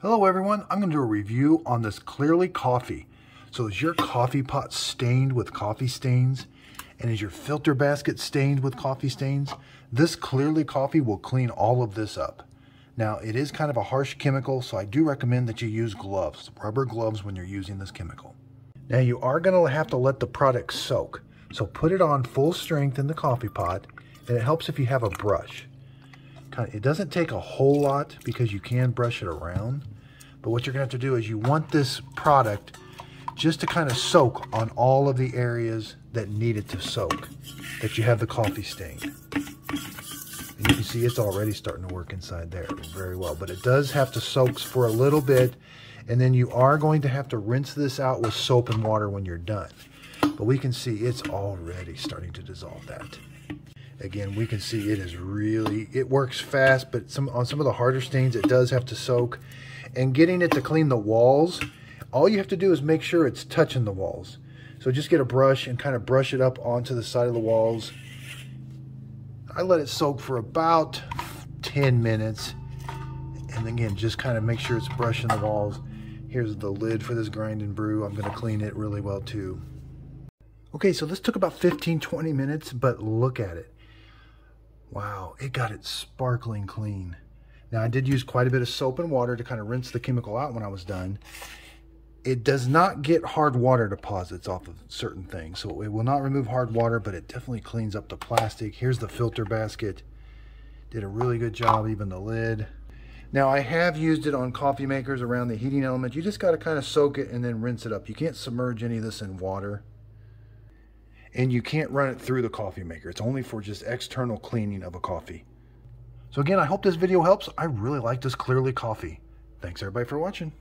Hello everyone, I'm going to do a review on this Clearly Coffee. So is your coffee pot stained with coffee stains? And is your filter basket stained with coffee stains? This Clearly Coffee will clean all of this up. Now it is kind of a harsh chemical, so I do recommend that you use gloves, rubber gloves when you're using this chemical. Now you are going to have to let the product soak. So put it on full strength in the coffee pot, and it helps if you have a brush. It doesn't take a whole lot because you can brush it around. But what you're going to have to do is you want this product just to kind of soak on all of the areas that need it to soak, that you have the coffee stain. And you can see it's already starting to work inside there very well. But it does have to soak for a little bit. And then you are going to have to rinse this out with soap and water when you're done. But we can see it's already starting to dissolve that. Again, we can see it is really, it works fast, but some on some of the harder stains, it does have to soak. And getting it to clean the walls, all you have to do is make sure it's touching the walls. So just get a brush and kind of brush it up onto the side of the walls. I let it soak for about 10 minutes. And again, just kind of make sure it's brushing the walls. Here's the lid for this grind and brew. I'm going to clean it really well too. Okay, so this took about 15, 20 minutes, but look at it. Wow, it got it sparkling clean. Now I did use quite a bit of soap and water to kind of rinse the chemical out when I was done. It does not get hard water deposits off of certain things. So it will not remove hard water, but it definitely cleans up the plastic. Here's the filter basket. Did a really good job, even the lid. Now I have used it on coffee makers around the heating element. You just got to kind of soak it and then rinse it up. You can't submerge any of this in water and you can't run it through the coffee maker. It's only for just external cleaning of a coffee. So again, I hope this video helps. I really like this Clearly coffee. Thanks everybody for watching.